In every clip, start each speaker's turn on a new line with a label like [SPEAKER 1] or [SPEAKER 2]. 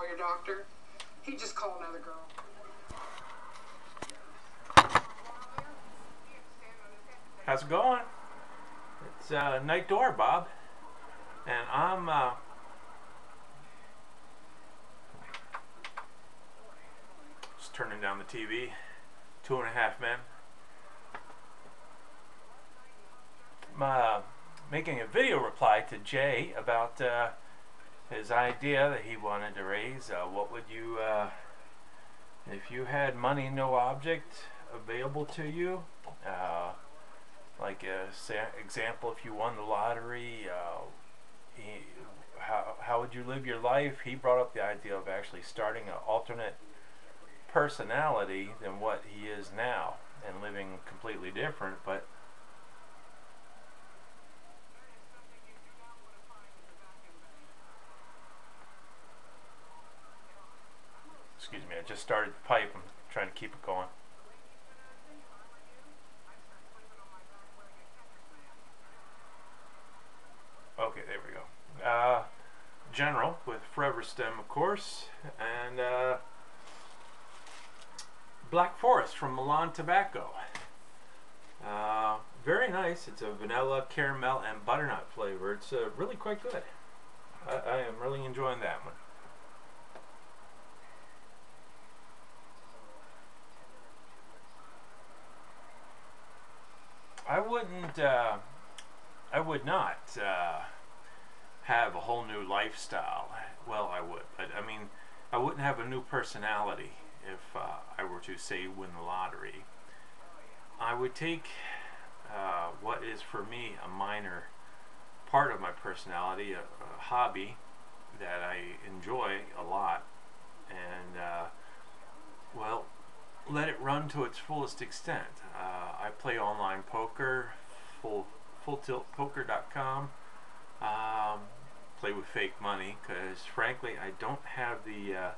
[SPEAKER 1] call your doctor. He'd just call another girl.
[SPEAKER 2] How's it going? It's uh, Knightdor, Bob. And I'm uh, just turning down the TV. Two and a half men. I'm uh, making a video reply to Jay about uh, his idea that he wanted to raise. Uh, what would you, uh, if you had money, no object available to you? Uh, like a example, if you won the lottery, uh, he, how how would you live your life? He brought up the idea of actually starting an alternate personality than what he is now and living completely different, but. Excuse me, I just started the pipe. I'm trying to keep it going. Okay, there we go. Uh, General with Forever Stem, of course, and uh, Black Forest from Milan Tobacco. Uh, very nice. It's a vanilla, caramel, and butternut flavor. It's uh, really quite good. I, I am really enjoying that one. I wouldn't. Uh, I would not uh, have a whole new lifestyle. Well, I would, but I mean, I wouldn't have a new personality if uh, I were to say win the lottery. I would take uh, what is for me a minor part of my personality, a, a hobby that I enjoy a lot, and uh, well, let it run to its fullest extent. Play online poker, full fulltiltpoker.com. Um, play with fake money because frankly I don't have the. Uh,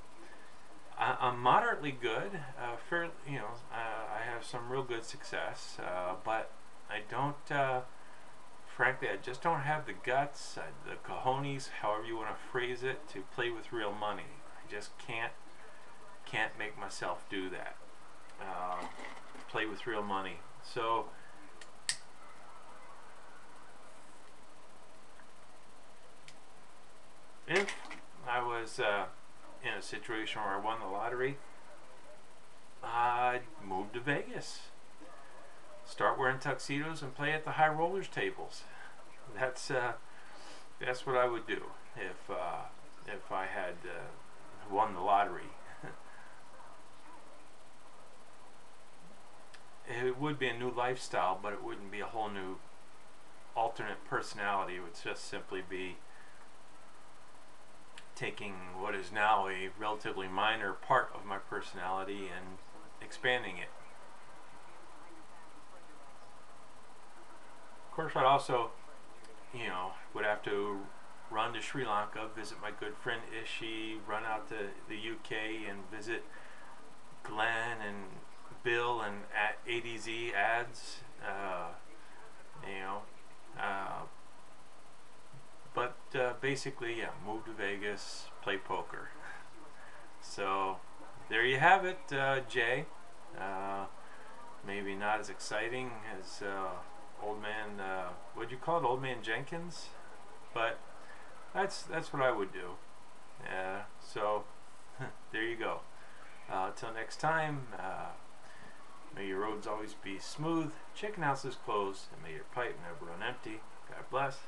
[SPEAKER 2] I, am moderately good. Uh, fair, you know, uh, I have some real good success, uh, but I don't. Uh, frankly, I just don't have the guts, uh, the cojones, however you want to phrase it, to play with real money. I just can't can't make myself do that. Uh, play with real money. So. If I was uh, in a situation where I won the lottery, I'd move to Vegas. Start wearing tuxedos and play at the high rollers tables. That's uh, that's what I would do if uh, if I had uh, won the lottery. it would be a new lifestyle, but it wouldn't be a whole new alternate personality. It would just simply be taking what is now a relatively minor part of my personality and expanding it. Of course, I'd also, you know, would have to run to Sri Lanka, visit my good friend Ishi, run out to the UK and visit Glenn and Bill and at ADZ ads, uh, you know, uh, but uh, basically, yeah, move to Vegas, play poker. So there you have it, uh, Jay. Uh, maybe not as exciting as uh, Old Man. Uh, what'd you call it, Old Man Jenkins? But that's that's what I would do. So there you go. Uh, next time. May your roads always be smooth, chicken houses closed, and may your pipe never run empty. God bless.